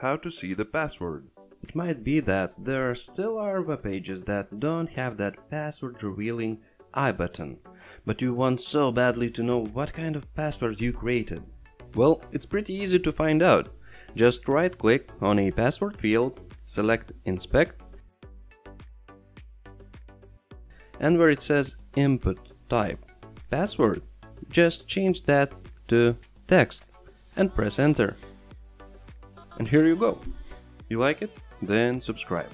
how to see the password. It might be that there still are web pages that don't have that password revealing eye button, but you want so badly to know what kind of password you created. Well, it's pretty easy to find out. Just right click on a password field, select inspect, and where it says input type password, just change that to text and press enter. And here you go. You like it? Then subscribe.